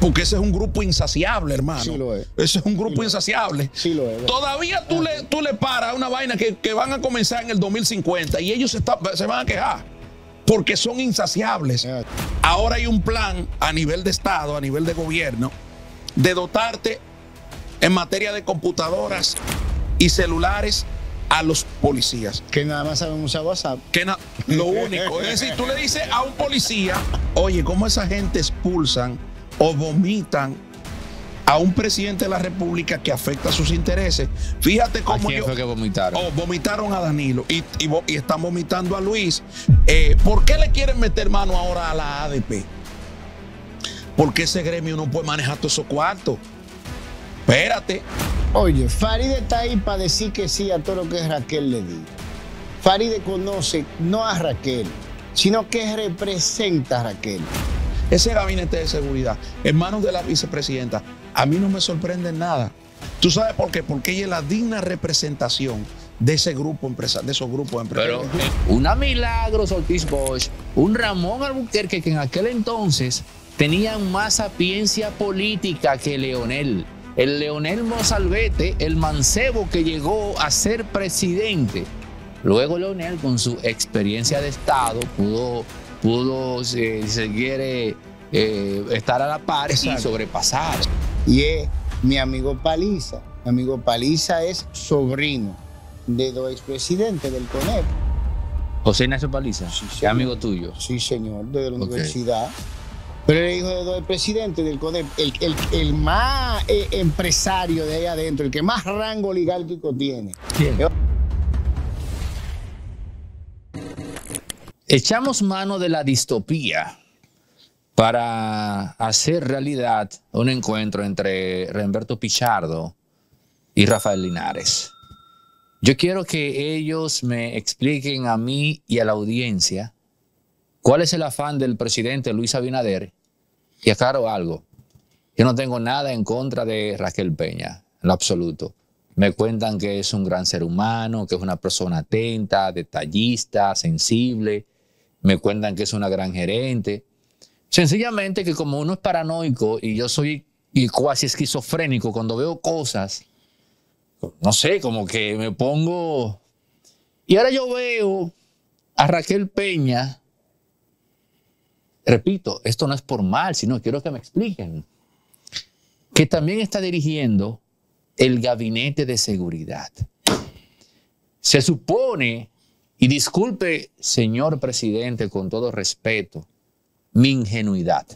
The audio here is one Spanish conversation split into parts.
Porque ese es un grupo insaciable, hermano. Sí lo es. Ese es un grupo insaciable. Sí lo es. Todavía tú le, tú le paras una vaina que, que van a comenzar en el 2050 y ellos se, está- se van a quejar porque son insaciables. Ah. Ahora hay un plan a nivel de Estado, a nivel de gobierno, de dotarte en materia de computadoras y celulares a los policías. Que nada más saben usar WhatsApp. Que lo único, es decir, tú le dices a un policía, oye, ¿cómo esa gente expulsan o vomitan a un presidente de la República que afecta sus intereses? Fíjate ¿A cómo quién yo- fue que vomitaron? Oh, vomitaron a Danilo y, y están vomitando a Luis. Eh, ¿Por qué le quieren meter mano ahora a la ADP? Porque ese gremio no puede manejar todos esos cuartos. Espérate. Oye, Faride está ahí para decir que sí a todo lo que Raquel le diga. Faride conoce no a Raquel, sino que representa a Raquel. Ese gabinete de seguridad, en manos de la vicepresidenta, a mí no me sorprende nada. ¿Tú sabes por qué? Porque ella es la digna representación de ese grupo empresa, de esos grupos Pero empresariales. eh, una Milagros Ortiz Bosch, un Ramón Albuquerque que en aquel entonces tenían más sapiencia política que Leonel. El Leonel Mozalbete, el mancebo que llegó a ser presidente. Luego Leonel, con su experiencia de Estado, pudo, pudo si se quiere, eh, estar a la par y sobrepasar. Y es mi amigo Paliza. Mi amigo Paliza es sobrino de dos expresidentes del CONEP. José Ignacio Paliza, Sí, es amigo tuyo. Sí, señor, de la universidad. Pero era hijo de dos presidentes del CONEP. El, el- el más eh, empresario de ahí adentro, el que más rango oligárquico tiene. Echamos mano de la distopía para hacer realidad un encuentro entre Remberto Pichardo y Rafael Linares. Yo quiero que ellos me expliquen a mí y a la audiencia cuál es el afán del presidente Luis Abinader. Y aclaro algo, yo no tengo nada en contra de Raquel Peña, en lo absoluto. Me cuentan que es un gran ser humano, que es una persona atenta, detallista, sensible. Me cuentan que es una gran gerente. Sencillamente que como uno es paranoico y yo soy y cuasi esquizofrénico cuando veo cosas, no sé, como que me pongo... Y ahora yo veo a Raquel Peña, repito, esto no es por mal, sino quiero que me expliquen, que también está dirigiendo el gabinete de seguridad. Se supone, y disculpe, señor presidente, con todo respeto, mi ingenuidad.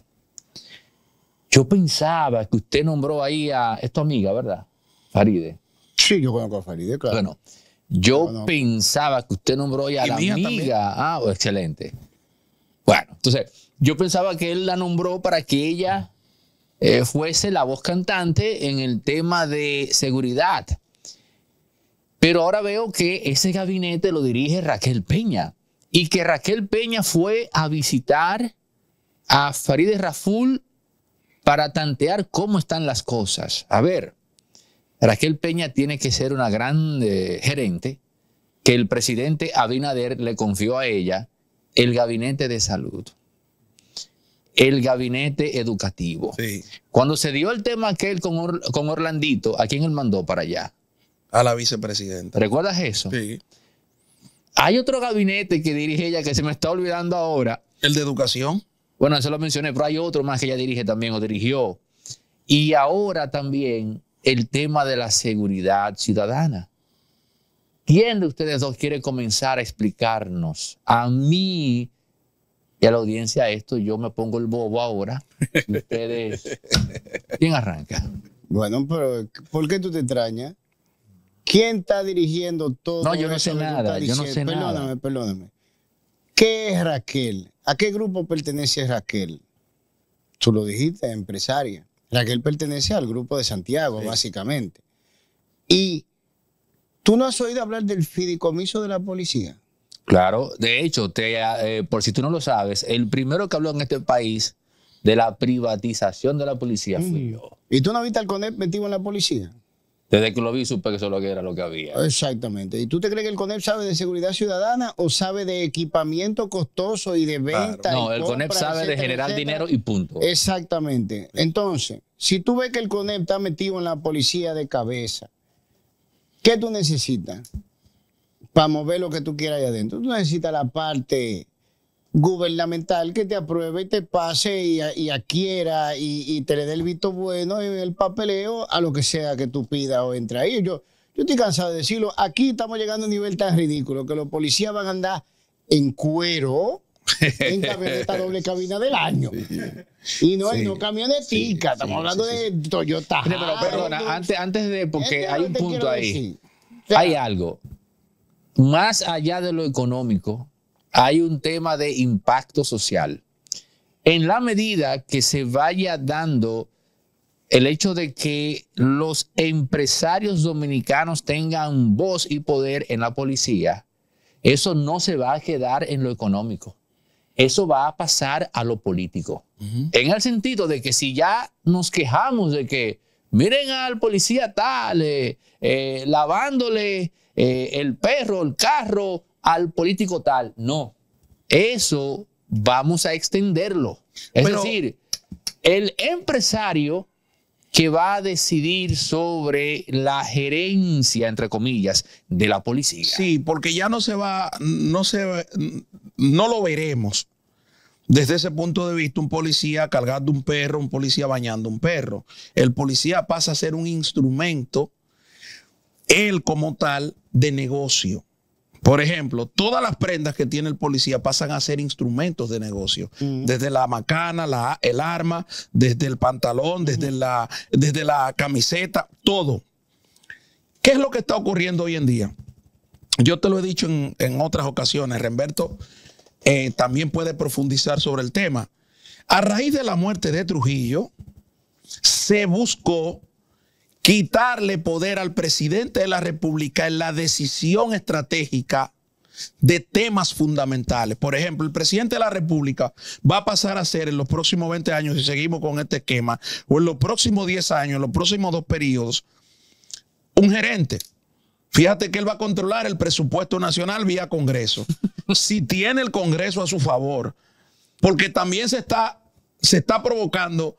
Yo pensaba que usted nombró ahí a, es tu amiga, ¿verdad? Faride. Sí, yo conozco a Faride, claro. Bueno, yo No, no. pensaba que usted nombró ahí a Y la amiga. también. Ah, oh, excelente. Bueno, entonces, yo pensaba que él la nombró para que ella eh, fuese la voz cantante en el tema de seguridad. Pero ahora veo que ese gabinete lo dirige Raquel Peña y que Raquel Peña fue a visitar a Farideh Raful para tantear cómo están las cosas. A ver, Raquel Peña tiene que ser una gran eh, gerente que el presidente Abinader le confió a ella el gabinete de salud, el gabinete educativo. Sí, Cuando se dio el tema aquel con, Or- con Orlandito, ¿a quién él mandó para allá? A la vicepresidenta. ¿Recuerdas eso? Sí. Hay otro gabinete que dirige ella que se me está olvidando ahora. El de educación. Bueno, eso lo mencioné, pero hay otro más que ella dirige también o dirigió. Y ahora también el tema de la seguridad ciudadana. ¿Quién de ustedes dos quiere comenzar a explicarnos? A mí y a la audiencia esto, yo me pongo el bobo ahora. Y ustedes, ¿quién arranca? Bueno, pero ¿por qué tú te extrañas? ¿Quién está dirigiendo todo No, yo no sé nada, yo no sé nada. Perdóname, perdóname. ¿Qué es Raquel? ¿A qué grupo pertenece Raquel? Tú lo dijiste, empresaria. Raquel pertenece al grupo de Santiago, Sí. básicamente. Y tú no has oído hablar del fideicomiso de la policía. Claro, de hecho, te, eh, por si tú no lo sabes, el primero que habló en este país de la privatización de la policía fui Mm. yo. ¿Y tú no viste al CONEP metido en la policía? Desde que lo vi supe que eso lo que era lo que había. Exactamente. ¿Y tú te crees que el CONEP sabe de seguridad ciudadana o sabe de equipamiento costoso y de venta? No, y el CONEP sabe de generar etcétera? dinero y punto. Exactamente. Entonces, si tú ves que el CONEP está metido en la policía de cabeza, ¿qué tú necesitas para mover lo que tú quieras ahí adentro? Tú necesitas la parte gubernamental que te apruebe y te pase y, y adquiera y, y te le dé el visto bueno en el papeleo a lo que sea que tú pidas o entre ahí. Yo, yo estoy cansado de decirlo. Aquí estamos llegando a un nivel tan ridículo que los policías van a andar en cuero en camioneta doble cabina del año. Y no, Sí, no camionetica, sí, estamos sí, hablando sí, de Toyota. Pero perdona, antes, antes de, porque hay un punto ahí. decir. O sea, Hay algo. Más allá de lo económico, hay un tema de impacto social. En la medida que se vaya dando el hecho de que los empresarios dominicanos tengan voz y poder en la policía, eso no se va a quedar en lo económico. Eso va a pasar a lo político. En el sentido de que si ya nos quejamos de que miren al policía tal, eh, eh, lavándole eh, el perro, el carro al político tal, no. Eso vamos a extenderlo. Es Pero- decir, el empresario que va a decidir sobre la gerencia, entre comillas, de la policía. Sí, porque ya no se va, no se, no lo veremos desde ese punto de vista un policía cargando un perro, un policía bañando un perro. El policía pasa a ser un instrumento, él como tal, de negocio. Por ejemplo, todas las prendas que tiene el policía pasan a ser instrumentos de negocio. Desde la macana, la, el arma, desde el pantalón, desde, la, desde la camiseta, todo. ¿Qué es lo que está ocurriendo hoy en día? Yo te lo he dicho en, en otras ocasiones, Remberto eh, también puede profundizar sobre el tema. A raíz de la muerte de Trujillo, se buscó quitarle poder al presidente de la República en la decisión estratégica de temas fundamentales. Por ejemplo, el presidente de la República va a pasar a ser en los próximos 20 años, si seguimos con este esquema, o en los próximos 10 años, en los próximos dos periodos, un gerente. Fíjate que él va a controlar el presupuesto nacional vía Congreso. si tiene el Congreso a su favor, porque también se está, se está provocando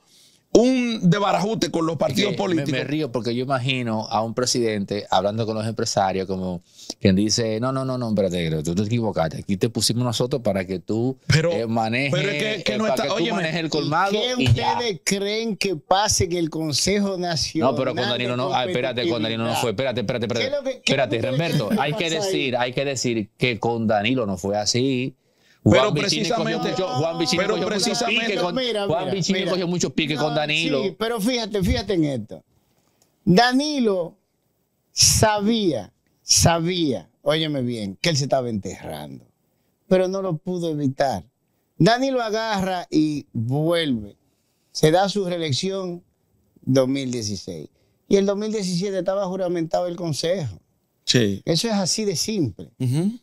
un debarajute con los partidos que me- políticos. Me, río porque yo imagino a un presidente hablando con los empresarios como quien dice, no, no, no, no, espérate, tú te equivocaste. Aquí te pusimos nosotros para que tú Pero- eh, manejes, pero es que- que eh, no para está- que tú óyeme, manejes el ¿Y colmado ¿Qué y ya. ustedes creen que pase en el Consejo Nacional? No, pero con Danilo no, ah, espérate, con Danilo no fue, espérate, espérate, espérate. ¿Qué es lo que- espérate, que Remberto, que hay que pasa ahí? decir, hay que decir que con Danilo no fue así. Pero Juan Vicini cogió precisamente- mucho- Juan Vicini pero cogió mucho precisamente- pique con, Mira, Juan mira, Vicini mira. cogió mucho pique con No, Danilo. Sí, pero fíjate, fíjate en esto. Danilo sabía, sabía, óyeme bien, que él se estaba enterrando, pero no lo pudo evitar. Danilo agarra y vuelve. Se da su reelección 2016. Y el 2017 estaba juramentado el Consejo. Sí. Eso es así de simple.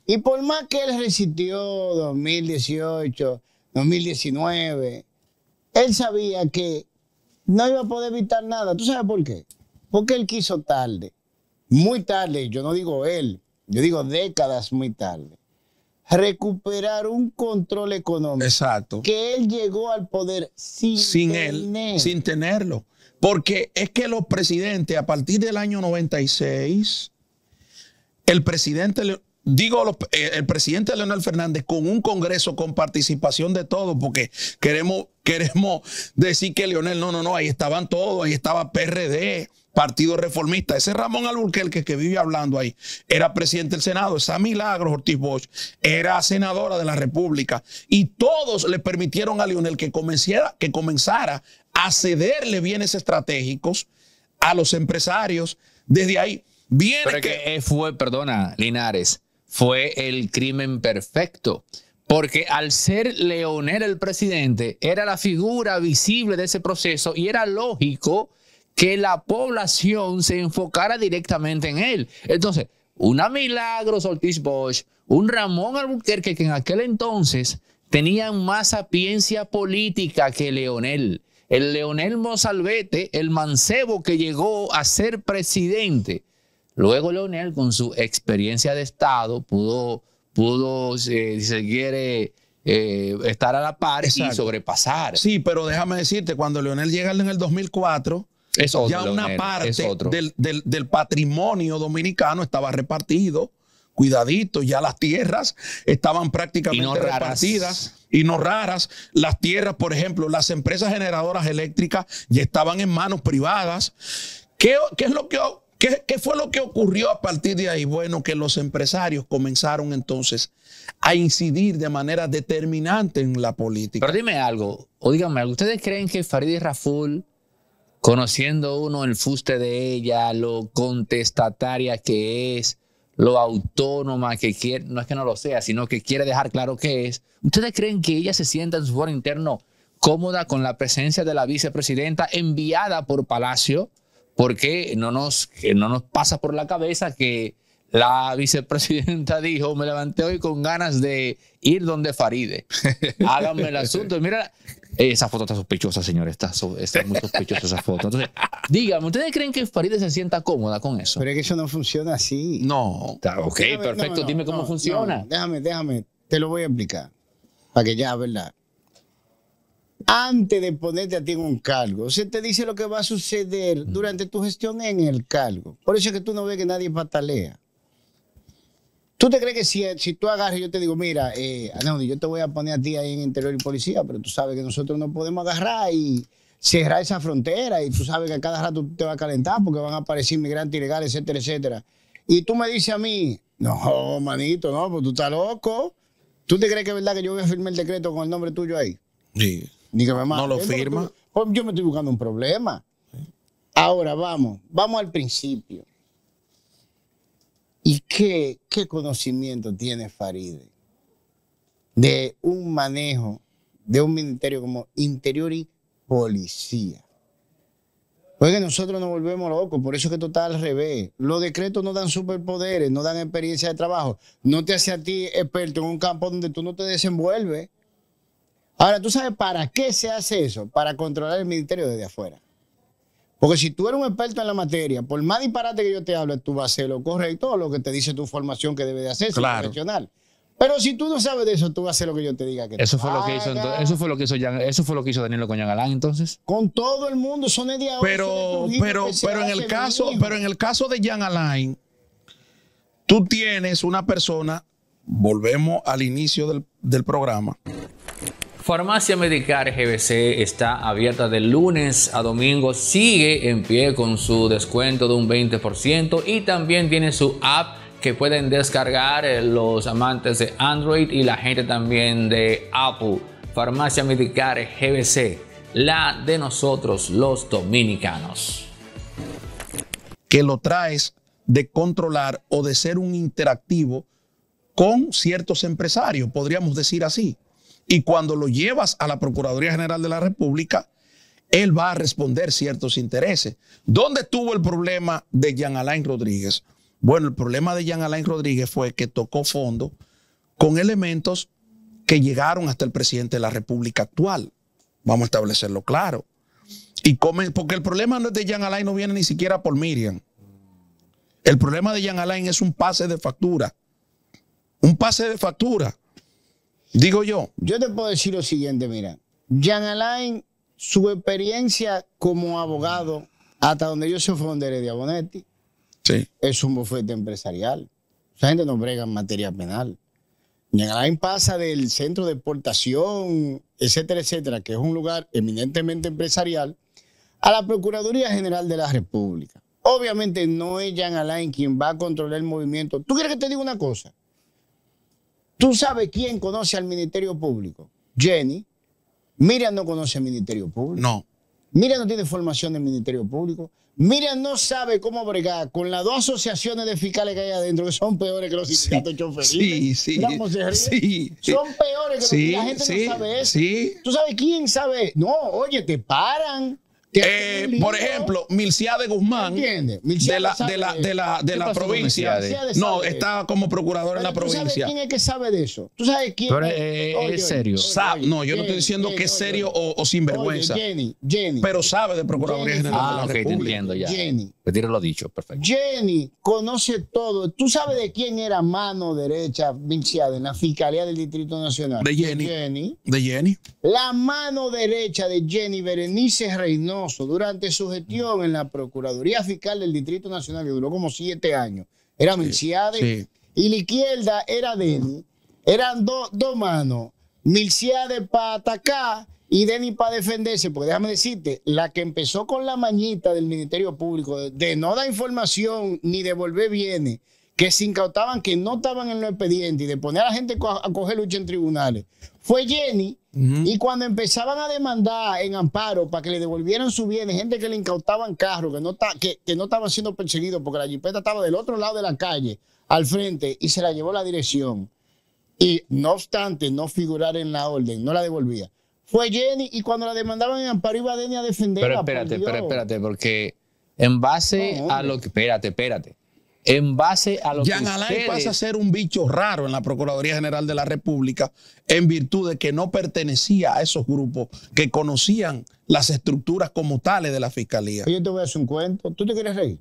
Y por más que él resistió 2018, 2019, él sabía que no iba a poder evitar nada. ¿Tú sabes por qué? Porque él quiso tarde, muy tarde, yo no digo él, yo digo décadas muy tarde, recuperar un control económico Exacto. que él llegó al poder sin, sin él, sin tenerlo. Porque es que los presidentes, a partir del año 96, el presidente, digo, eh, el presidente Leonel Fernández con un congreso con participación de todos, porque queremos, queremos decir que Leonel, no, no, no, ahí estaban todos, ahí estaba PRD, Partido Reformista. Ese Ramón Alburquerque que vive hablando ahí era presidente del Senado. Esa Milagros Ortiz Bosch era senadora de la República. Y todos le permitieron a Leonel que que comenzara a cederle bienes estratégicos a los empresarios. Desde ahí viene Pero que, que fue, perdona, Linares, fue el crimen perfecto. Porque al ser Leonel el presidente, era la figura visible de ese proceso y era lógico que la población se enfocara directamente en él. Entonces, una Milagros Ortiz Bosch, un Ramón Albuquerque que en aquel entonces tenían más sapiencia política que Leonel. el Leonel Mozalbete, el mancebo que llegó a ser presidente. Luego Leonel, con su experiencia de Estado, pudo, pudo eh, si se quiere, eh, estar a la par y sobrepasar. Sí, pero déjame decirte, cuando Leonel llega en el 2004, Es otro, ya una Leonel, parte del, del- del patrimonio dominicano estaba repartido. Cuidadito, ya las tierras estaban prácticamente Y no raras. repartidas y no raras. Las tierras, por ejemplo, las empresas generadoras eléctricas ya estaban en manos privadas. ¿Qué, qué es lo que, qué- fue lo que ocurrió a partir de ahí? Bueno, que los empresarios comenzaron entonces a incidir de manera determinante en la política. Pero dime algo, o díganme algo, ¿ustedes creen que Farideh Raful, conociendo uno el fuste de ella, lo contestataria que es, lo autónoma que quiere, no es que no lo sea, sino que quiere dejar claro que es, ¿ustedes creen que ella se sienta en su foro interno cómoda con la presencia de la vicepresidenta enviada por Palacio? Porque no nos, que no nos pasa por la cabeza que la vicepresidenta dijo, me levanté hoy con ganas de ir donde Faride. Háganme el asunto. Mira, esa foto está sospechosa, señor. Está, está muy sospechosa esa foto. Entonces, dígame, ¿ustedes creen que Faride se sienta cómoda con eso? Pero es que eso no funciona así. No. Está- ok, Déjame- perfecto. no, no, Dime cómo no, funciona. déjame, déjame, te lo voy a explicar. Para que ya, ¿verdad? Antes de ponerte a ti en un cargo, se te dice lo que va a suceder durante tu gestión en el cargo. Por eso es que tú no ves que nadie patalea. ¿Tú te crees que si, si tú agarras y yo te digo, mira, eh, yo te voy a poner a ti ahí en interior y policía, pero tú sabes que nosotros no podemos agarrar y cerrar esa frontera y tú sabes que a cada rato te vas a calentar porque van a aparecer inmigrantes ilegales, etcétera, etcétera. Y tú me dices a mí, no, manito, no, pues tú estás loco. ¿Tú te crees que es verdad que yo voy a firmar el decreto con el nombre tuyo ahí? Sí. Ni que me No lo firma. tú- pues yo me estoy buscando un problema. Ahora vamos, vamos al principio. ¿Y qué, qué conocimiento tiene Faride de un manejo de un ministerio como Interior y Policía? Porque nosotros nos volvemos locos, por eso es que esto está al revés. Los decretos no dan superpoderes, no dan experiencia de trabajo. No te hace a ti experto en un campo donde tú no te desenvuelves. Ahora, ¿tú sabes para qué se hace eso? Para controlar el ministerio desde afuera. Porque si tú eres un experto en la materia, por más disparate que yo te hable, tú vas a hacer lo correcto, lo que te dice tu formación que debe de hacer, Claro. profesional. Pero si tú no sabes de eso, tú vas a hacer lo que yo te diga que Eso fue lo que hizo, hagas. ento- eso fue lo que hizo, Jan- eso fue lo que hizo Danilo con Jan entonces. Con todo el mundo, son de ahora, Pero, de pero, pero en el caso, pero en el caso de Jan Alain, tú tienes una persona, volvemos al inicio del, del programa, Farmacia Medicar GBC está abierta de lunes a domingo, sigue en pie con su descuento de un 20% y también tiene su app que pueden descargar eh, los amantes de Android y la gente también de Apple. Farmacia Medicar GBC, la de nosotros los dominicanos. que lo traes de controlar o de ser un interactivo con ciertos empresarios, podríamos decir así. Y cuando lo llevas a la Procuraduría General de la República, él va a responder ciertos intereses. ¿Dónde tuvo el problema de Jean Alain Rodríguez? Bueno, el problema de Jean Alain Rodríguez fue que tocó fondo con elementos que llegaron hasta el presidente de la República actual. Vamos a establecerlo claro. Y porque el problema no es de Jean Alain no viene ni siquiera por Miriam. El problema de Jean Alain es un pase de factura. Un pase de factura. Digo yo. Yo te puedo decir lo siguiente, mira. Jean Alain, su experiencia como abogado, hasta donde yo soy fondere de Abonetti, Sí. es un bufete empresarial. Esa gente no brega en materia penal. Jean Alain pasa del centro de exportación, etcétera, etcétera, que es un lugar eminentemente empresarial, a la Procuraduría General de la República. Obviamente no es Jean Alain quien va a controlar el movimiento. ¿Tú quieres que te diga una cosa? ¿Tú sabes quién conoce al Ministerio Público? Jenny. Miriam no conoce al Ministerio Público. No. Miriam no tiene formación del Ministerio Público. Miriam no sabe cómo bregar con las dos asociaciones de fiscales que hay adentro, que son peores que los sindicatos. Sí, sí. Cómo se ríe. Sí. Son peores que Sí, los la gente sí, no sabe eso. sí. ¿Tú sabes quién sabe? No, oye, te paran. Te Eh, por ejemplo, Milciade Guzmán, ¿Entiendes? de la, de la, de de la, de ¿Qué la provincia. No, de está como procurador en la Pero ¿tú sabes provincia. quién es que sabe de eso? ¿Tú sabes quién Pero, es? eh, es serio. Sa- no, yo no estoy diciendo que es serio o, o sinvergüenza, Oye, Jenny, Jenny. pero sabe de Procuraduría Jenny General de Ah, la ok, te República. entiendo ya. Jenny. Retiro lo dicho, perfecto. Jenny conoce todo. ¿Tú sabes de quién era mano derecha Milciade en la Fiscalía del Distrito Nacional? De Jenny. Jenny. De Jenny. La mano derecha de Jenny Berenice Reynoso durante su gestión en la Procuraduría Fiscal del Distrito Nacional, que duró como siete años, era Milciade. sí. Y la izquierda era Denny. Eran do- dos manos. Milciade para atacar y Denny para defenderse. Porque déjame decirte, la que empezó con la mañita del Ministerio Público de, de no dar información ni devolver bienes, que se incautaban que no estaban en los expedientes y de poner a la gente a coger lucha en tribunales, fue Jenny. Y cuando empezaban a demandar en amparo para que le devolvieran su bienes, gente que le incautaban carros, que no, ta- que, que no estaban siendo perseguidos porque la jipeta estaba del otro lado de la calle, al frente, y se la llevó la dirección. Y no obstante no figurar en la orden, no la devolvía. Fue Jenny y cuando la demandaban en amparo iba Denny a defenderla. Pero espérate, pero espérate, porque en base No, a lo que. Espérate, espérate. En base a lo Jean que. Alain ustedes- pasa a ser un bicho raro en la Procuraduría General de la República en virtud de que no pertenecía a esos grupos que conocían las estructuras como tales de la Fiscalía. Yo te voy a hacer un cuento. ¿Tú te quieres reír?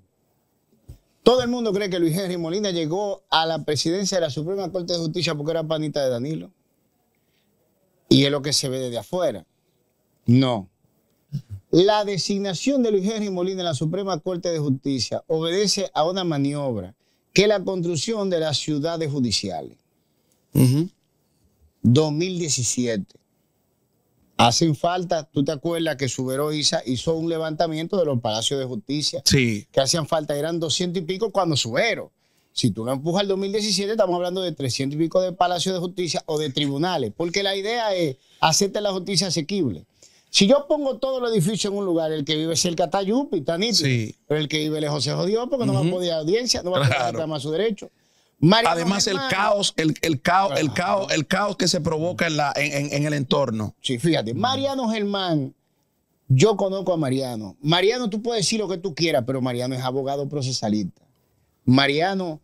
Todo el mundo cree que Luis Henry Molina llegó a la presidencia de la Suprema Corte de Justicia porque era panita de Danilo. Y es lo que se ve desde afuera. No. La designación de Luis Henry Molina en la Suprema Corte de Justicia obedece a una maniobra que es la construcción de las ciudades judiciales. Ujú. 2017. Hacen falta, tú te acuerdas que Subero Isa hizo un levantamiento de los palacios de justicia Sí. que hacían falta, eran 200 y pico cuando Subero. Si tú lo empujas al 2017, estamos hablando de 300 y pico de palacios de justicia o de tribunales, porque la idea es hacerte la justicia asequible. Si yo pongo todos los edificios en un lugar, el que vive cerca está yupi, está nítido, Sí. pero el que vive lejos se jodió porque no va a poder audiencia, no va a poder reclamar su derecho. Mariano Además, el caos, el, el caos, el caos, el caos que se provoca en, la, en, en- en el entorno. Sí, fíjate, Mariano Germán, yo conozco a Mariano. Mariano, tú puedes decir lo que tú quieras, pero Mariano es abogado procesalista. Mariano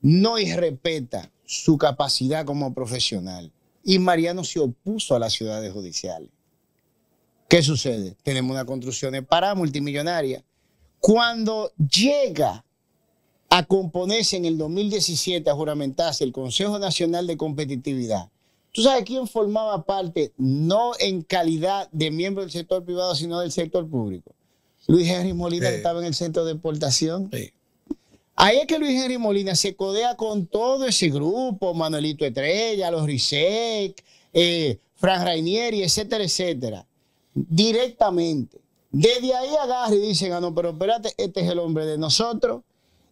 no irrespeta su capacidad como profesional. Y Mariano se opuso a las ciudades judiciales. ¿Qué sucede? Tenemos una construcción para multimillonaria. Cuando llega a componerse en el 2017, a juramentarse el Consejo Nacional de Competitividad, ¿Tú sabes quién formaba parte, no en calidad de miembro del sector privado, sino del sector público? Luis Henry Molina, Sí. que estaba en el centro de exportación. Sí. Ahí es que Luis Henry Molina se codea con todo ese grupo, Manuelito Estrella, los Risek, eh, Fran Rainieri, etcétera, etcétera, directamente. Desde ahí agarra y dicen, ah, no, pero espérate, este es el hombre de nosotros.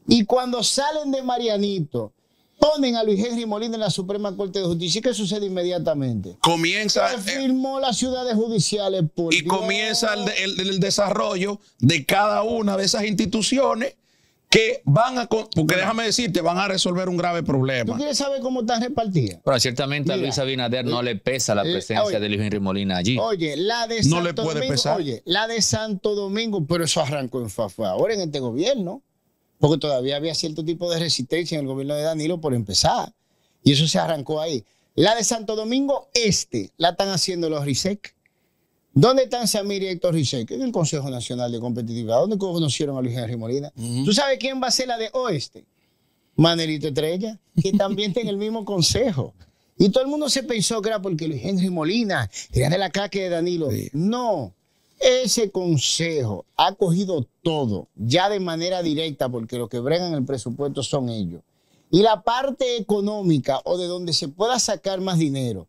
Y cuando salen de Marianito, ponen a Luis Henry Molina en la Suprema Corte de Justicia. ¿Y qué sucede inmediatamente? Comienza Se eh, firmó las ciudades judiciales por y Dios. comienza el, de- el- el desarrollo de cada una de esas instituciones que van a, porque déjame decirte, van a resolver un grave ¿Tú problema. quieres saber cómo están repartidas? Bueno, ciertamente a Mira, Luis Abinader no le pesa la eh, presencia oye, de Luis Henry Molina allí. Oye, la de No Santo le puede Domingo, pesar. oye, la de Santo Domingo, pero eso arrancó en fa- fue ahora en este gobierno, porque todavía había cierto tipo de resistencia en el gobierno de Danilo por empezar, y eso se arrancó ahí. La de Santo Domingo Este la están haciendo los RISEC. ¿Dónde están Samir y Héctor Rizek? En el Consejo Nacional de Competitividad. ¿Dónde conocieron a Luis Henry Molina? ¿Tú sabes quién va a ser la de Oeste? Manelito Estrella, que también está en el mismo consejo. Y todo el mundo se pensó que era porque Luis Henry Molina era de la caque de Danilo. Sí. No, ese consejo ha cogido todo, ya de manera directa, porque los que bregan el presupuesto son ellos. Y la parte económica o de donde se pueda sacar más dinero,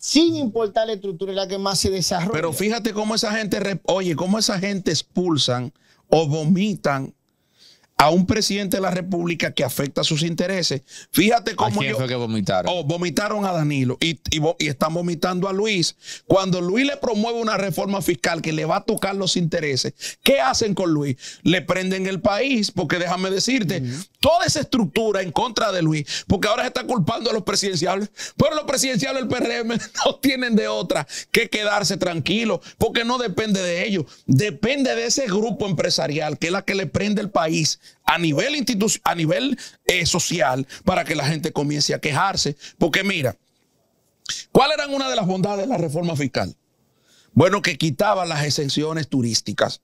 sin importar la estructura, es la que más se desarrolla. Pero fíjate cómo esa gente, oye, cómo esa gente expulsan o vomitan a un presidente de la República que afecta sus intereses. Fíjate ¿A cómo quién yo- fue que vomitaron? Oh, vomitaron a Danilo y, y vo- y están vomitando a Luis. Cuando Luis le promueve una reforma fiscal que le va a tocar los intereses, ¿qué hacen con Luis? Le prenden el país, porque déjame decirte, toda esa estructura en contra de Luis, porque ahora se está culpando a los presidenciales, pero los presidenciales del PRM no tienen de otra que quedarse tranquilos, porque no depende de ellos, depende de ese grupo empresarial que es la que le prende el país a nivel a nivel eh, social para que la gente comience a quejarse. Porque mira, ¿cuál eran una de las bondades de la reforma fiscal? Bueno, que quitaba las exenciones turísticas.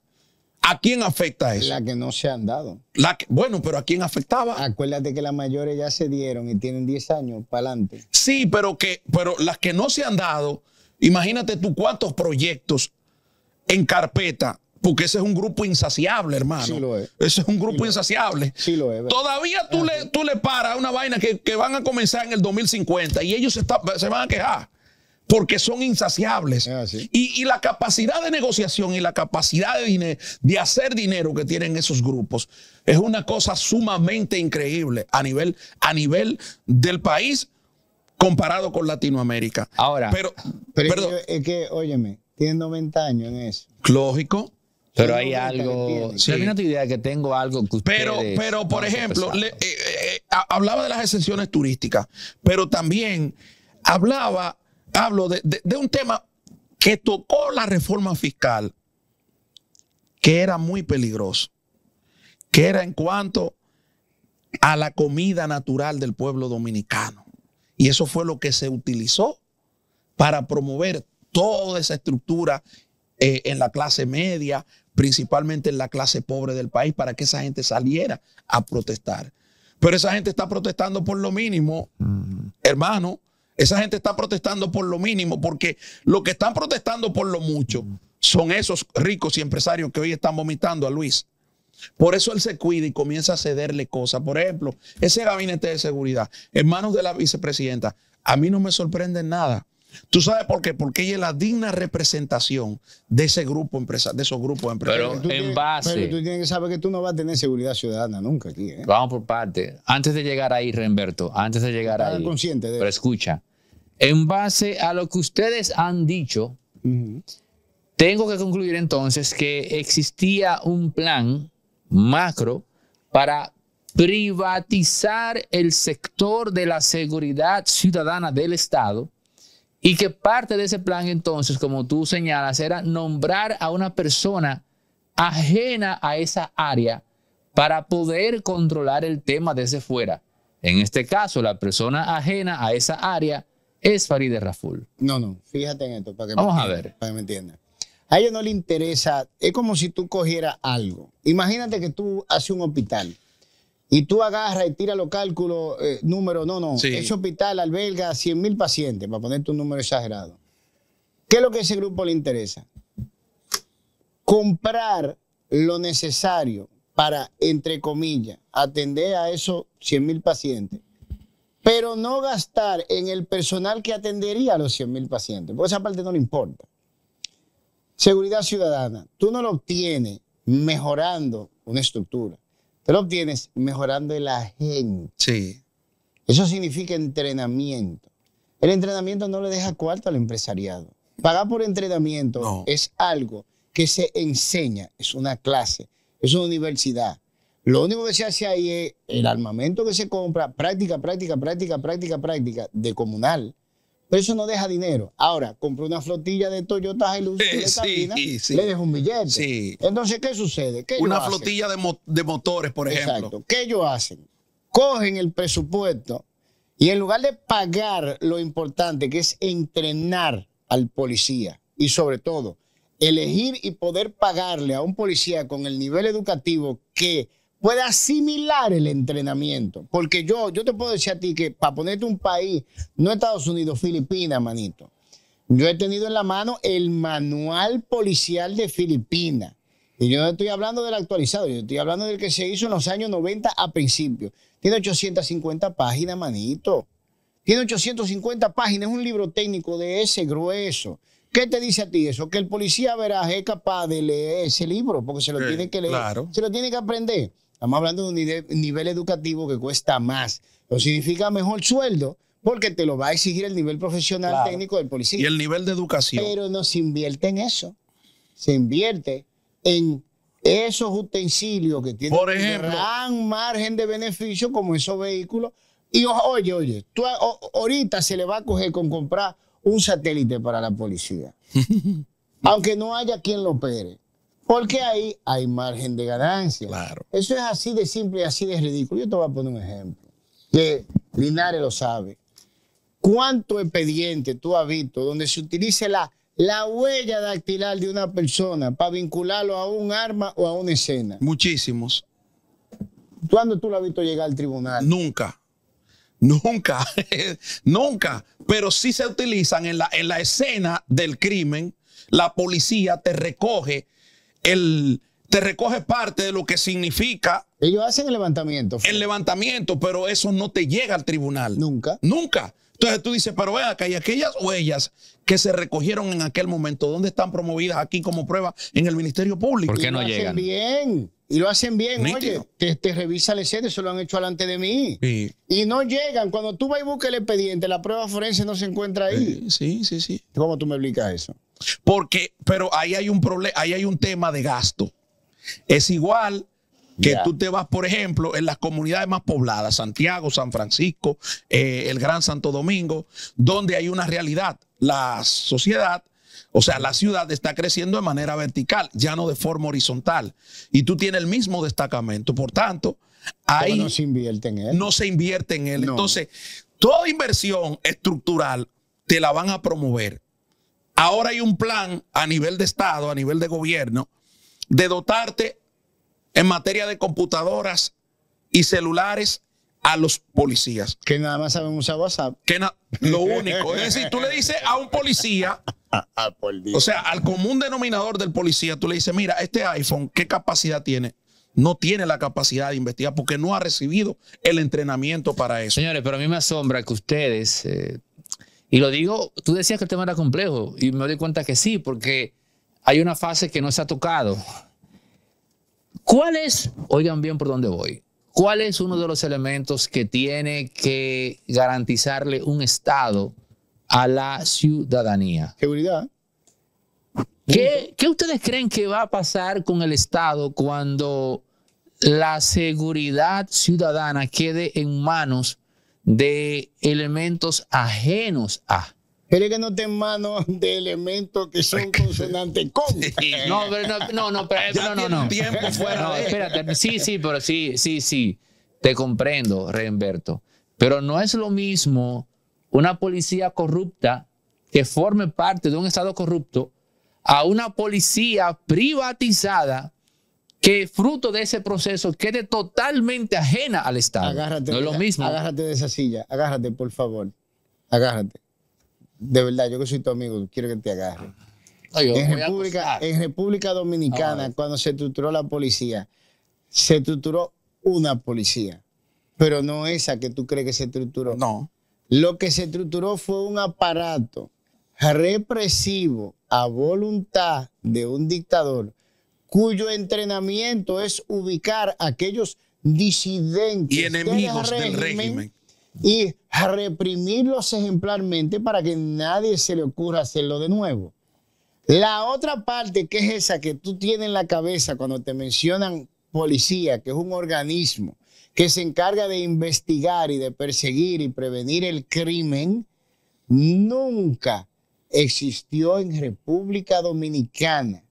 ¿A quién afecta eso? La que no se han dado. La que- bueno, pero ¿a quién afectaba? Acuérdate que las mayores ya se dieron y tienen 10 años para adelante. Sí, pero que, pero las que no se han dado, imagínate tú cuántos proyectos en carpeta, porque ese es un grupo insaciable, hermano. Sí lo es. Ese es un grupo insaciable. Sí lo es. Todavía tú le, tú le paras una vaina que, que van a comenzar en el 2050 y ellos se, está- se van a quejar porque son insaciables. Es. Y, y la capacidad de negociación y la capacidad de, de hacer dinero que tienen esos grupos es una cosa sumamente increíble a nivel, a nivel del país comparado con Latinoamérica. Ahora, Pero, Pero es perdón, que, es que, óyeme, tienen 90 años en eso. lógico. Pero hay 90 que algo. Sí. Termina tu idea que tengo algo que ustedes. Pero, pero por ejemplo, le- eh, eh, ha- hablaba de las exenciones turísticas, pero también hablaba, hablo de, de- de un tema que tocó la reforma fiscal, que era muy peligroso, que era en cuanto a la comida natural del pueblo dominicano. Y eso fue lo que se utilizó para promover toda esa estructura eh, en la clase media, principalmente en la clase pobre del país, para que esa gente saliera a protestar. Pero esa gente está protestando por lo mínimo, hermano. Esa gente está protestando por lo mínimo, porque lo que están protestando por lo mucho son esos ricos y empresarios que hoy están vomitando a Luis. Por eso él se cuida y comienza a cederle cosas. Por ejemplo, ese gabinete de seguridad en manos de la vicepresidenta, a mí no me sorprende nada. ¿Tú sabes por qué? Porque ella es la digna representación de ese grupo empresa, de esos grupos empresarios. Pero- Tú en tienes- base. Pero tú tienes que saber que tú no vas a tener seguridad ciudadana nunca aquí. ¿eh? Vamos por parte. Antes de llegar ahí, Remberto, antes de llegar ahí. consciente de Pero escucha, en base a lo que ustedes han dicho, tengo que concluir entonces que existía un plan macro para privatizar el sector de la seguridad ciudadana del Estado y que parte de ese plan entonces, como tú señalas, era nombrar a una persona ajena a esa área para poder controlar el tema desde fuera. En este caso, la persona ajena a esa área es Farideh Raful. No, no, fíjate en esto para que Vamos me a ver. Para que me entiendas. A ellos no les interesa, es como si tú cogieras algo. Imagínate que tú haces un hospital y tú agarras y tiras los cálculos, eh, número, no, no, Sí. ese hospital alberga 100 mil pacientes, para ponerte un número exagerado. ¿Qué es lo que a ese grupo le interesa? Comprar lo necesario para, entre comillas, atender a esos 100 mil pacientes pero no gastar en el personal que atendería a los 100 mil pacientes, porque esa parte no le importa. Seguridad ciudadana, tú no lo obtienes mejorando una estructura, tú lo obtienes mejorando la gente. Sí. Eso significa entrenamiento. El entrenamiento no le deja cuarto al empresariado. Pagar por entrenamiento No. es algo que se enseña, es una clase, es una universidad. Lo único que se hace ahí es el armamento que se compra, práctica, práctica, práctica, práctica, práctica, de comunal. Pero eso no deja dinero. Ahora, compré una flotilla de Toyota Hilux Eh, de sí, cabina, sí. le dejo un billete. Sí. Entonces, ¿qué sucede? ¿Qué ellos Una flotilla de, mo- de motores, por ejemplo. Exacto. ¿Qué ellos hacen? Cogen el presupuesto y en lugar de pagar lo importante que es entrenar al policía y sobre todo elegir y poder pagarle a un policía con el nivel educativo que pueda asimilar el entrenamiento. Porque yo, yo te puedo decir a ti que para ponerte un país, no Estados Unidos, Filipinas, manito. Yo he tenido en la mano el manual policial de Filipinas. Y yo no estoy hablando del actualizado, yo estoy hablando del que se hizo en los años 90 a principio. Tiene 850 páginas, manito. Tiene 850 páginas, es un libro técnico de ese grueso. ¿Qué te dice a ti eso? Que el policía verás es capaz de leer ese libro, porque se lo Sí, tiene que leer, claro. se lo tiene que aprender. Estamos hablando de un nivel, nivel educativo que cuesta más. Eso significa mejor sueldo porque te lo va a exigir el nivel profesional Claro. técnico del policía. Y el nivel de educación. Pero no se invierte en eso. Se invierte en esos utensilios que tienen Por un ejemplo. gran margen de beneficio como esos vehículos. Y oye, oye, tú a- o- ahorita se le va a coger con comprar un satélite para la policía. Aunque no haya quien lo opere. Porque ahí hay margen de ganancia. Claro. Eso es así de simple y así de ridículo. Yo te voy a poner un ejemplo. Que Linares lo sabe. ¿Cuánto expediente tú has visto donde se utilice la, la huella dactilar de una persona para vincularlo a un arma o a una escena? Muchísimos. ¿Cuándo tú lo has visto llegar al tribunal? Nunca. Nunca. Nunca. Pero sí se utilizan en la, en la escena del crimen. La policía te recoge el. Te recoge parte de lo que significa Ellos hacen el levantamiento. el levantamiento, pero eso no te llega al tribunal. Nunca. Nunca. Entonces tú dices, pero vea acá, y aquellas huellas que se recogieron en aquel momento, ¿dónde están promovidas aquí como prueba en el Ministerio Público? ¿Por qué Y no lo llegan? hacen bien. Y lo hacen bien. Nítido. Oye, te, te revisa el escena, eso lo han hecho delante de mí. Sí, Y no llegan. Cuando tú vas y buscas el expediente, la prueba forense no se encuentra ahí. sí, sí, sí. ¿Cómo tú me explicas eso? Porque, pero ahí hay un problema, ahí hay un tema de gasto. Es igual que tú te vas, por ejemplo, en las comunidades más pobladas, Santiago, San Francisco, eh, el Gran Santo Domingo, donde hay una realidad. La sociedad, o sea, la ciudad está creciendo de manera vertical, ya no de forma horizontal. Y tú tienes el mismo destacamento. Por tanto, Ahí no se invierte en él. no se invierte en él. No. Entonces, toda inversión estructural te la van a promover. Ahora hay un plan a nivel de Estado, a nivel de gobierno, de dotarte en materia de computadoras y celulares a los policías. Que nada más saben usar WhatsApp. Que lo único, es decir, tú le dices a un policía, Ah, por o sea, al común denominador del policía, tú le dices, mira, este iPhone, ¿qué capacidad tiene? No tiene la capacidad de investigar porque no ha recibido el entrenamiento para eso. Señores, pero a mí me asombra que ustedes, eh, y lo digo, tú decías que el tema era complejo, y me doy cuenta que sí, porque hay una fase que no se ha tocado. ¿Cuál es, oigan bien por dónde voy, cuál es uno de los elementos que tiene que garantizarle un Estado a la ciudadanía? Seguridad. ¿Qué, qué ustedes creen que va a pasar con el Estado cuando la seguridad ciudadana quede en manos de elementos ajenos a? Pero que no te en manos de elementos que son consonantes con. No, pero no, no, no, pero- Ya no, no, no. tiempo fuera No, espérate, sí, sí, pero sí, sí, sí. Te comprendo, Reinberto. Pero no es lo mismo una policía corrupta que forme parte de un Estado corrupto a una policía privatizada que fruto de ese proceso quede totalmente ajena al Estado. Agárrate, no es de lo esa- mismo. agárrate de esa silla. Agárrate, por favor. Agárrate. De verdad, yo que soy tu amigo, quiero que te yo En República, gozar. en República Dominicana, cuando se estructuró la policía, se estructuró una policía, pero no esa que tú crees que se estructuró. No. Lo que se estructuró fue un aparato represivo a voluntad de un dictador cuyo entrenamiento es ubicar a aquellos disidentes Y enemigos del régimen. y reprimirlos ejemplarmente para que nadie se le ocurra hacerlo de nuevo. La otra parte, que es esa que tú tienes en la cabeza cuando te mencionan policía, que es un organismo que se encarga de investigar y de perseguir y prevenir el crimen, nunca existió en República Dominicana.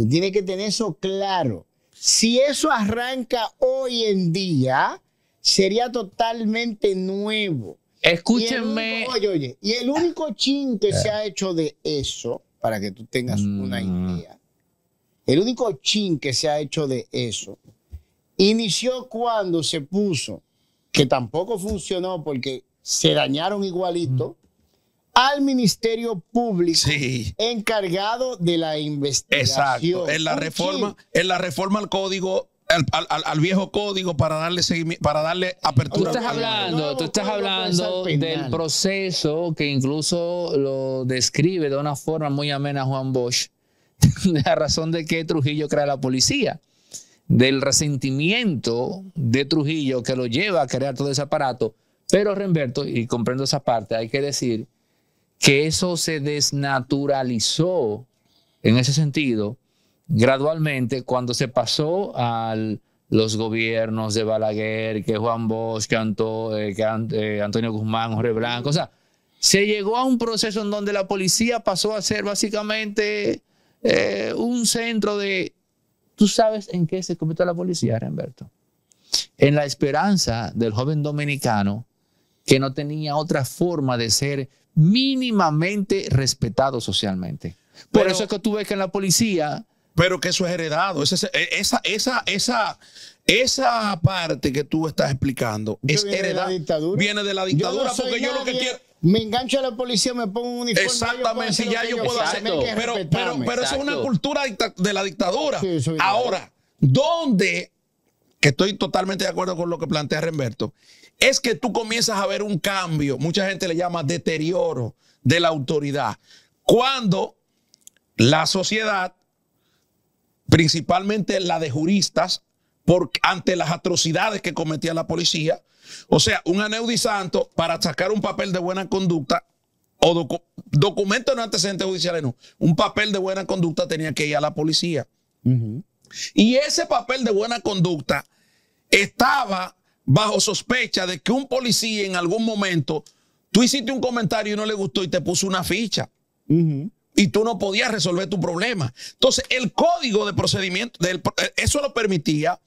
Tú tienes que tener eso claro. Si eso arranca hoy en día, sería totalmente nuevo. Y Escúchenme. único- oye, oye, y el único chin que se ha hecho de eso, para que tú tengas una Mm. idea, el único chin que se ha hecho de eso, inició cuando se puso, que tampoco funcionó porque se dañaron igualito, al Ministerio Público Sí. encargado de la investigación. Exacto. En la reforma, en la reforma al código, al, al- al- al viejo código para darle seguimiento, para darle Tú apertura. estás Nuevo hablando, tú estás hablando del proceso que incluso lo describe de una forma muy amena Juan Bosch, de la razón de que Trujillo crea la policía. del resentimiento de Trujillo que lo lleva a crear todo ese aparato. Pero, Remberto, y comprendo esa parte, hay que decir que eso se desnaturalizó en ese sentido gradualmente cuando se pasó a los gobiernos de Balaguer, que Juan Bosch, que, eh, Antonio Guzmán, Jorge Blanco, o sea, se llegó a un proceso en donde la policía pasó a ser básicamente eh, un centro de... ¿Tú sabes en qué se convirtió la policía, Humberto? En la esperanza del joven dominicano que no tenía otra forma de ser mínimamente respetado socialmente. Por eso es que tú ves que en la policía... Pero que eso es heredado. Esa, esa, esa, esa, esa parte que tú estás explicando es heredada. Viene de la dictadura porque yo lo que quiero me engancho a la policía, me pongo un uniforme. Exactamente, si ya yo puedo hacerlo. Pero, pero, pero eso es una cultura de la dictadura. Ahora, ¿dónde, que estoy totalmente de acuerdo con lo que plantea Remberto, es que tú comienzas a ver un cambio, mucha gente le llama deterioro de la autoridad, cuando la sociedad, principalmente la de juristas, por, ante las atrocidades que cometía la policía, o sea, un aneudisanto para sacar un papel de buena conducta o documento no antecedentes judiciales, no. Un papel de buena conducta tenía que ir a la policía. Y ese papel de buena conducta estaba bajo sospecha de que un policía en algún momento, tú hiciste un comentario y no le gustó y te puso una ficha. Y tú no podías resolver tu problema. Entonces, el código de procedimiento, eso lo permitía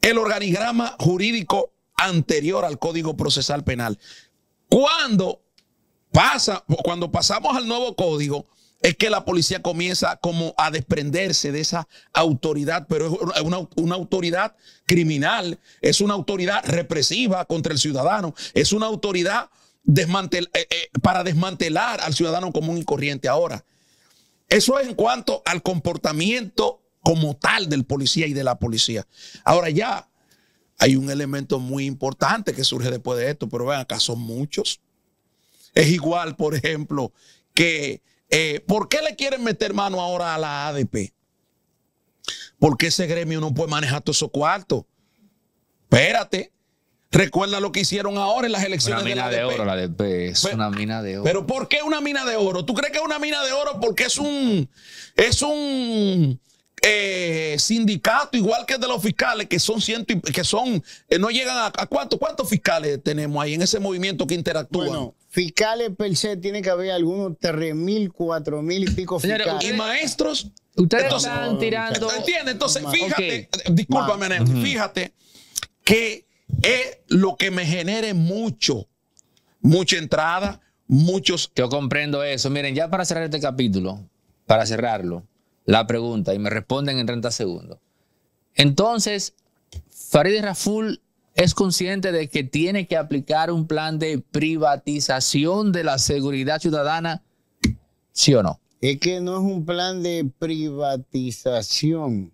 el organigrama jurídico anterior al Código Procesal Penal. Cuando pasa, cuando pasamos al nuevo código, es que la policía comienza como a desprenderse de esa autoridad, pero es una, autoridad criminal, es una autoridad represiva contra el ciudadano, es una autoridad eh, eh, para desmantelar al ciudadano común y corriente. Ahora, eso es en cuanto al comportamiento como tal del policía y de la policía. Ahora ya hay un elemento muy importante que surge después de esto, pero ven acá, son muchos. Es igual, por ejemplo, que eh, ¿por qué le quieren meter mano ahora a la ADP? Porque ese gremio no puede manejar todos esos cuartos. Espérate. Recuerda lo que hicieron ahora en las elecciones una mina de, la oro, la ADP. Es una mina de oro. Pero ¿por qué una mina de oro? ¿Tú crees que es una mina de oro porque es un es un eh, sindicato igual que el de los fiscales, que son ciento que son, eh, no llegan a, a cuántos, cuántos fiscales tenemos ahí en ese movimiento que interactúan. Bueno, fiscales per se tiene que haber algunos tres mil, cuatro mil y pico fiscales. y maestros. Ustedes están tirando. ¿Entiendes? Entonces, fíjate, discúlpame, fíjate que es lo que me genere mucho, mucha entrada, muchos. Yo comprendo eso. Miren, ya para cerrar este capítulo, para cerrarlo, la pregunta y me responden en 30 segundos. Entonces, Farideh Raful es consciente de que tiene que aplicar un plan de privatización de la seguridad ciudadana, ¿sí o no? Es que no es un plan de privatización.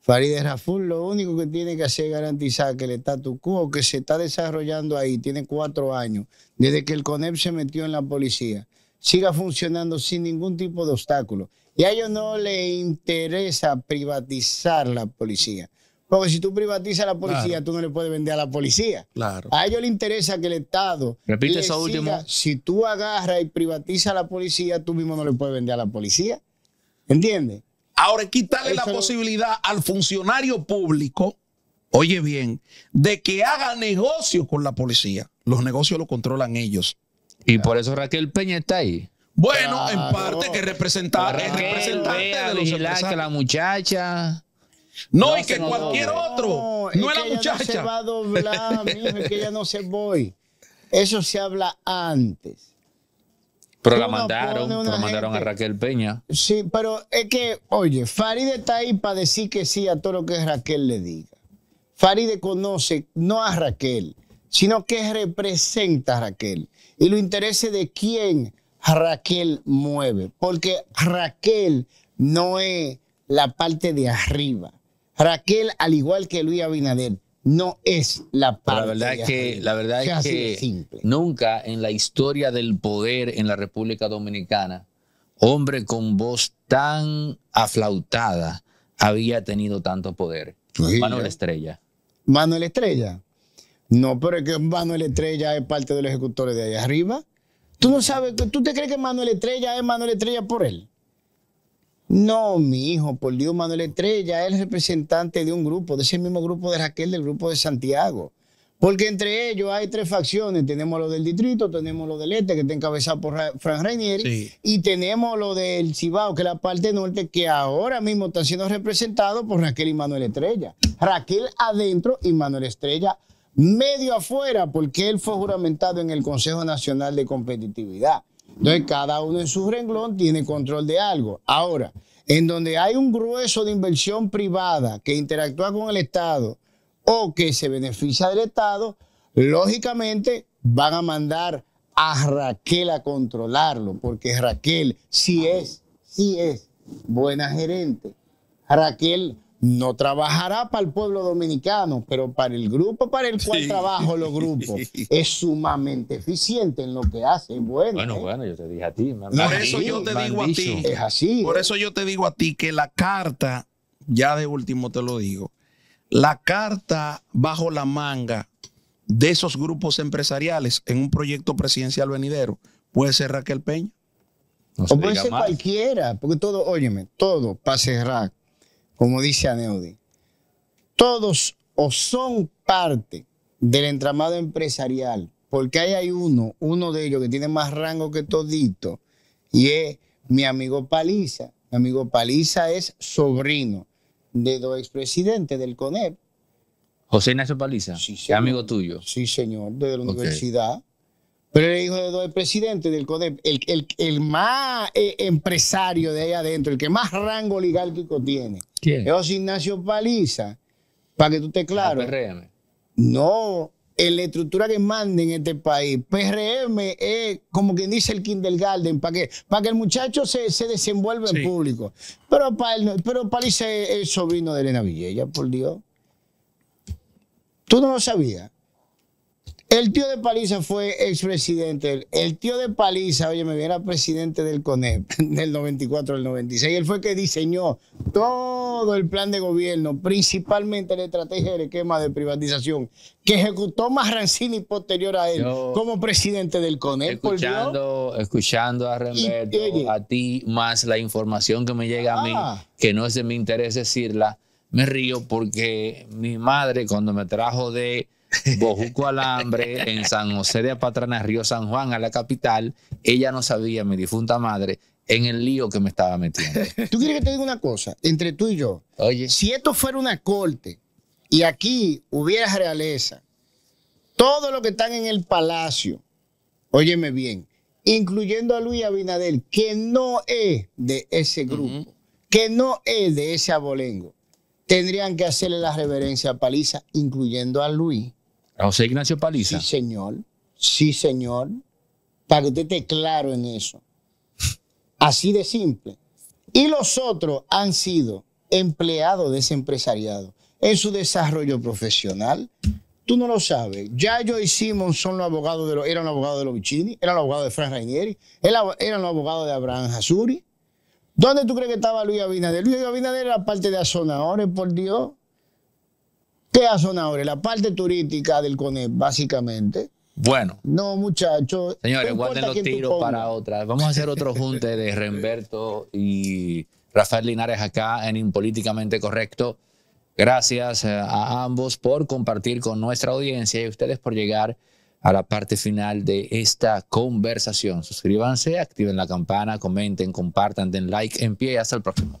Farideh Raful lo único que tiene que hacer es garantizar que el status quo que se está desarrollando ahí, tiene cuatro años, desde que el CONEP se metió en la policía, siga funcionando sin ningún tipo de obstáculo. Y a ellos no les interesa privatizar la policía. Porque si tú privatizas la policía, tú no le puedes vender a la policía. Claro. A ellos les interesa que el Estado. Repite eso último. Si tú agarras y privatizas la policía, tú mismo no le puedes vender a la policía. ¿Entiendes? Ahora, quitarle la posibilidad al funcionario público, oye bien, de que haga negocio con la policía. Los negocios los controlan ellos. Y por eso Raquel Peña está ahí. Bueno, en parte que representa, es representante de los empresarios. que la muchacha. No, y que cualquier otro. No, es, la muchacha. No se va a doblar, mijo, es que ella no se voy. Eso se habla antes. Pero la mandaron, pero mandaron a Raquel Peña. Sí, pero es que, oye, Faride está ahí para decir que sí a todo lo que Raquel le diga. Faride conoce no a Raquel, sino que representa a Raquel. Y lo interesa de quién Raquel mueve, porque Raquel no es la parte de arriba. Raquel, al igual que Luis Abinader, no es la parte la verdad de que La verdad es que nunca en la historia del poder en la República Dominicana, hombre con voz tan aflautada había tenido tanto poder? Sí, Manuel. Estrella. Manuel Estrella. No, pero es que Manuel Estrella es parte de los ejecutores de allá arriba. ¿Tú no sabes, tú te crees que Manuel Estrella es Manuel Estrella por él? No, mi hijo, por Dios, Manuel Estrella es el representante de un grupo, de ese mismo grupo de Raquel, del grupo de Santiago. Porque entre ellos hay tres facciones. Tenemos lo del distrito, tenemos lo del este, que está encabezado por Ra- Frank Reinieri, Sí. y tenemos lo del Cibao, que es la parte norte, que ahora mismo está siendo representado por Raquel y Manuel Estrella. Raquel adentro y Manuel Estrella medio afuera, porque él fue juramentado en el Consejo Nacional de Competitividad. Entonces, cada uno en su renglón tiene control de algo. Ahora, en donde hay un grueso de inversión privada que interactúa con el Estado o que se beneficia del Estado, lógicamente van a mandar a Raquel a controlarlo, porque Raquel sí es, sí es buena gerente. Raquel no trabajará para el pueblo dominicano, pero para el grupo para el cual Sí. trabajo los grupos es sumamente eficiente en lo que hace. Bueno, Bueno, ¿eh? bueno, yo te dije a ti. Por eso yo te digo a ti. es así. Por ¿eh? eso yo te digo a ti que la carta, ya de último te lo digo, la carta bajo la manga de esos grupos empresariales en un proyecto presidencial venidero puede ser Raquel Peña. No se O puede ser más. cualquiera, porque todo, óyeme, todo para cerrar, como dice Aneudi, todos o son parte del entramado empresarial, porque ahí hay uno, uno de ellos que tiene más rango que todito, y es mi amigo Paliza. Mi amigo Paliza es sobrino de dos expresidentes del CONEP. José Ignacio Paliza, Sí, amigo tuyo. Sí, señor, desde la Ok. universidad. Pero es hijo de dos presidentes del CODEP, el, el, el más eh, empresario de ahí adentro, el que más rango oligárquico tiene. ¿Quién? Es José Ignacio Paliza, para que tú estés claro. El PRM. No, en la estructura que manda en este país, PRM es como quien dice el kindergarten, para que, para que el muchacho se, se desenvuelva Sí. en público. Pero, pa- él pero Paliza es, es sobrino de Elena Villella, por Dios. ¿Tú no lo sabías? El tío de Paliza fue expresidente. El, tío de Paliza, oye, me era presidente del CONEP del 94 al 96. Él fue el que diseñó todo el plan de gobierno, principalmente la estrategia del esquema de privatización, que ejecutó Marrancini posterior a él Yo- como presidente del CONEP. Escuchando, escuchando a Remberto, a ti, más la información que me llega a mí, Ah. que no es de mi interés decirla, me río porque mi madre, cuando me trajo de Bojuco Alambre en San José de Apatrana, Río San Juan, a la capital, ella no sabía, mi difunta madre, en el lío que me estaba metiendo. ¿Tú quieres que te diga una cosa? Entre tú y yo, Oye, si esto fuera una corte y aquí hubiera realeza, todo lo que están en el palacio, óyeme bien, incluyendo a Luis Abinader, que no es de ese grupo, que no es de ese abolengo, tendrían que hacerle la reverencia a Paliza, incluyendo a Luis. José Ignacio Paliza. Sí, señor. Sí, señor. Para que usted esté claro en eso. Así de simple. Y los otros han sido empleados de ese empresariado en su desarrollo profesional. Tú no lo sabes. Ya yo y Simon son los abogados de los, eran los abogados de los Vicini, eran los abogados de Frank Rainieri, eran los abogados de Abraham Hasuri. ¿Dónde tú crees que estaba Luis Abinader? Luis Abinader era parte de Azonadores, por Dios. ¿Qué Azonadores? La parte turística del CONEP, básicamente. Bueno, No, muchachos. Señores, guarden los tiros para otra. Vamos a hacer otro junte de Remberto y Rafael Linares acá en Impolíticamente Correcto. Gracias eh, a ambos por compartir con nuestra audiencia y a ustedes por llegar a la parte final de esta conversación. Suscríbanse, activen la campana, comenten, compartan, den like en pie hasta el próximo.